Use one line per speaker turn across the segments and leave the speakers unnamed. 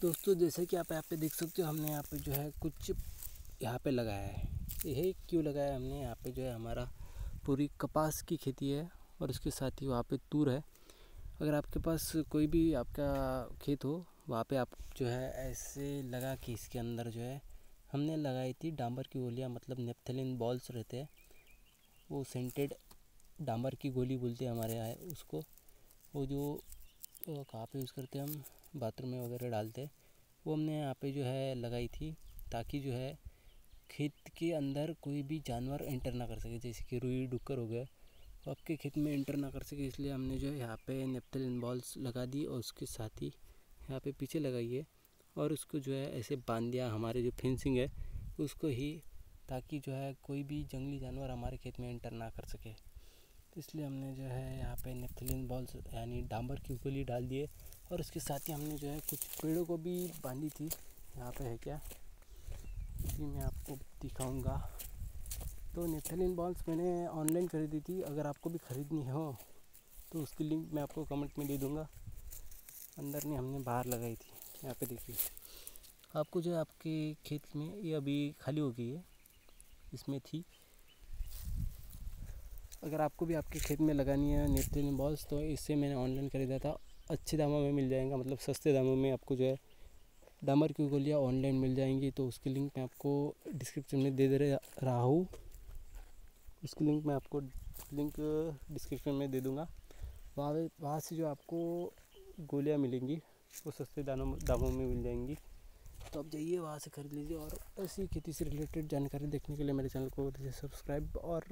दोस्तों, जैसे कि आप यहाँ पे देख सकते हो, हमने यहाँ पे जो है कुछ यहाँ पे लगाया है। यह क्यों लगाया हमने यहाँ पे जो है हमारा पूरी कपास की खेती है और उसके साथ ही वहाँ पे तूर है। अगर आपके पास कोई भी आपका खेत हो, वहाँ पे आप जो है ऐसे लगा के इसके अंदर जो है, हमने लगाई थी डांबर की गोलियाँ मतलब नेपथलिन बॉल्स रहते हैं। वो सेंटेड डांबर की गोली बोलते हैं हमारे यहाँ, उसको। वो जो कहाँ पे यूज़ करते हम? बाथरूम में वगैरह डालते वो हमने यहाँ पे जो है लगाई थी ताकि जो है खेत के अंदर कोई भी जानवर एंटर ना कर सके। जैसे कि रुई, डुक्कर हो गया। वो आपके खेत में एंटर ना कर सके, इसलिए हमने जो है यहाँ पे नेपथलिन बॉल्स लगा दी और उसके साथ ही यहाँ पे पीछे लगाई है। और उसको जो है ऐसे बाँध दिया हमारे जो फेंसिंग है, उसको ही ताकि जो है कोई भी जंगली जानवर हमारे खेत में एंटर ना कर सके। इसलिए हमने जो है यहाँ पे नेपथलिन बॉल्स यानी डांबर की गोली डाल दिए और उसके साथ ही हमने जो है कुछ पेड़ों को भी बांधी थी। यहाँ पे है क्या? जी मैं आपको दिखाऊँगा। तो नेथलिन बॉल्स मैंने ऑनलाइन खरीदी थी। अगर आपको भी ख़रीदनी हो तो उसकी लिंक मैं आपको कमेंट में दे दूँगा। अंदर नहीं हमने बाहर लगाई थी। यहाँ पे देखिए। आपको जो है आपके खेत में, ये अभी खाली हो गई है। इसमें थी। अगर आपको भी आपके खेत में लगानी है नेपथलिन बॉल्स तो इससे मैंने ऑनलाइन खरीदा था। अच्छे दामों में मिल जाएगा मतलब सस्ते दामों में आपको जो है डामर की गोलियाँ ऑनलाइन मिल जाएँगी। तो उसकी लिंक मैं आपको डिस्क्रिप्शन में दे दे रहा हूँ। उसकी लिंक मैं आपको लिंक डिस्क्रिप्शन में दे दूँगा। वहाँ वहाँ से जो आपको गोलियाँ मिलेंगी, वो सस्ते दानों दामों में मिल जाएँगी। तो आप जाइए, वहाँ से खरीद लीजिए। और ऐसी खेती से रिलेटेड जानकारी देखने के लिए मेरे चैनल को सब्सक्राइब और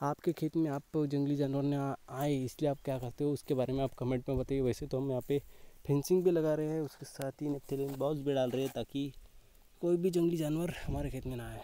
आपके खेत में आप जंगली जानवर ने आए, इसलिए आप क्या करते हो? उसके बारे में आप कमेंट में बताइए। वैसे तो हम यहाँ पे फेंसिंग भी लगा रहे हैं, उसके साथ ही नेपथेलिन बॉल्स भी डाल रहे हैं ताकि कोई भी जंगली जानवर हमारे खेत में ना आए।